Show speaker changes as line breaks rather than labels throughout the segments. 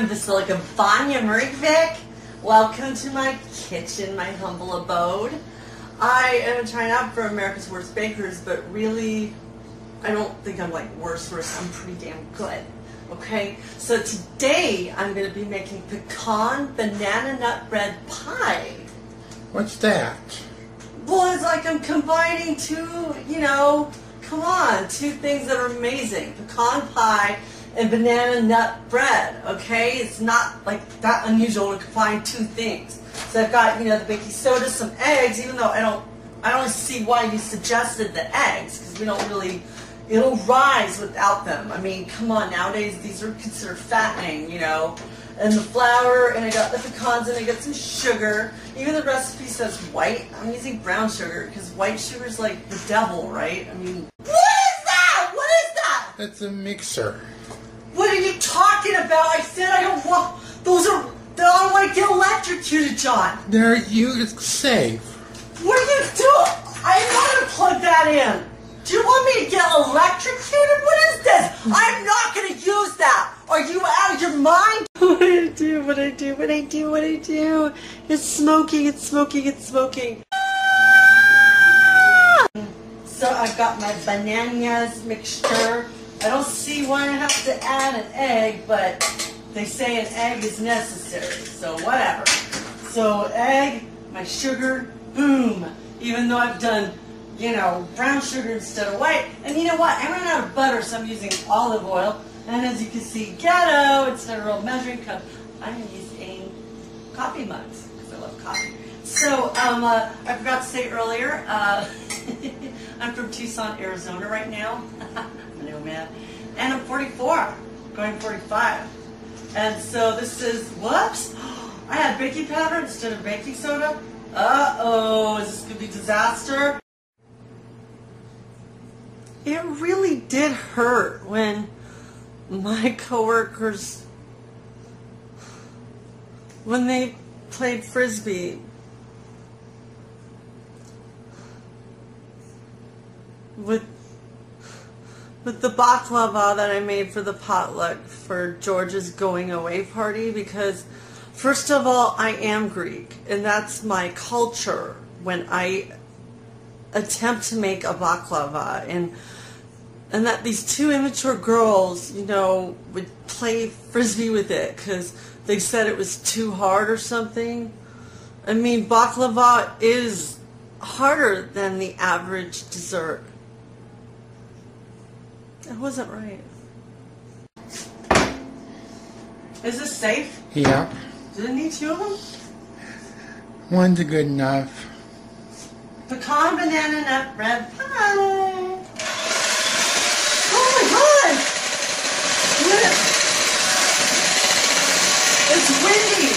I'm the Vasilika Vanya Marinkovic. Welcome to my kitchen, my humble abode. I am trying out for America's Worst Bakers, but really, I don't think I'm like worst, worst. I'm pretty damn good. Okay, so today I'm going to be making pecan banana nut bread pie.
What's that?
Well, it's like I'm combining two, you know, come on, two things that are amazing. Pecan pie and banana nut bread, okay? It's not like that unusual to combine two things. So I've got, you know, the baking soda, some eggs, even though I don't, I don't see why you suggested the eggs, because we don't really, it'll rise without them. I mean, come on, nowadays these are considered fattening, you know? And the flour, and I got the pecans, and I got some sugar. Even the recipe says white. I'm using brown sugar, because white sugar is like the devil, right? I mean, what is that? What is that?
That's a mixer.
What are you talking about? I said I don't want. Those are. I don't want to get electrocuted, John.
There, you it's safe.
What are you doing? I didn't want to plug that in. Do you want me to get electrocuted? What is this? I'm not going to use that. Are you out of your mind? What do I do? What do I do? What I do? What do I do? It's smoking. It's smoking. It's smoking. So I've got my bananas mixture. I don't see why I have to add an egg, but they say an egg is necessary, so whatever. So egg, my sugar, boom. Even though I've done, you know, brown sugar instead of white. And you know what? I ran out of butter, so I'm using olive oil. And as you can see, ghetto instead of real measuring cup. I'm using coffee mugs because I love coffee. So um, uh, I forgot to say earlier, uh, I'm from Tucson, Arizona right now. I'm a new man. And I'm 44, going 45. And so this is, whoops, I had baking powder instead of baking soda. Uh-oh, is this going to be disaster? It really did hurt when my coworkers, when they played frisbee with with the baklava that I made for the potluck for George's going away party because first of all I am Greek and that's my culture when I attempt to make a baklava and and that these two immature girls, you know, would play frisbee with it because they said it was too hard or something. I mean, baklava is harder than the average dessert. It wasn't right. Is this safe?
Yeah.
Does it need two of them?
One's good enough.
Pecan banana nut bread pie. Oh my god! What? It's windy.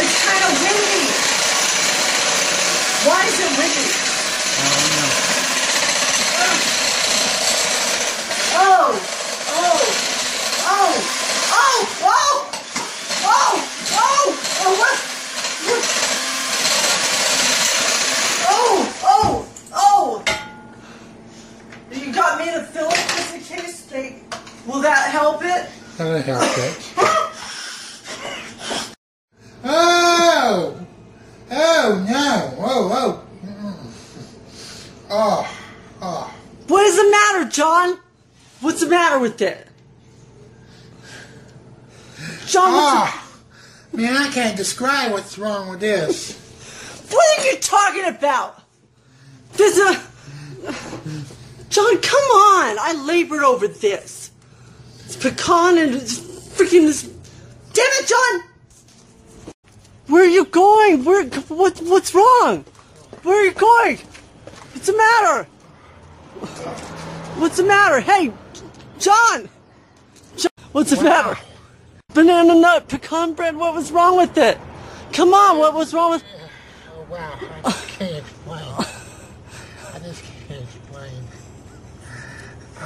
It's kind of windy. Why is it windy? Oh, oh, oh, oh, oh, oh, oh, oh, what? what? Oh, oh, oh. You got me to fill it just in case they, will that help it?
That'll help it. Oh! Oh no! Oh oh! Oh oh!
What is the matter, John? What's the matter with it? John, what's
Ah! Man, I can't describe what's wrong with this.
what are you talking about? There's a... John, come on. I labored over this. It's pecan and it's freaking this... Damn it, John! Where are you going? Where? What? What's wrong? Where are you going? What's the matter? What's the matter? Hey, John! John what's the matter? Banana nut pecan bread. What was wrong with it? Come on, what was wrong with?
Oh wow! I just can't explain. I just can't explain.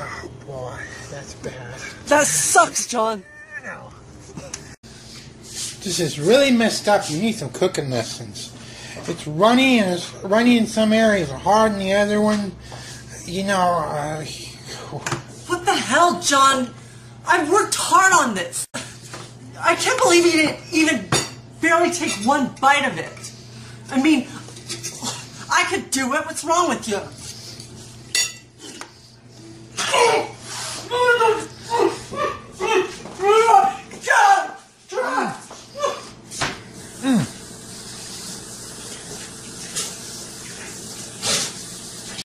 Oh boy, that's bad.
That sucks, John.
This is really messed up. You need some cooking lessons. It's runny and it's runny in some areas, hard in the other one. You know, uh,
What the hell, John? I worked hard on this. I can't believe you didn't even barely take one bite of it. I mean, I could do it. What's wrong with you? もうちょっと!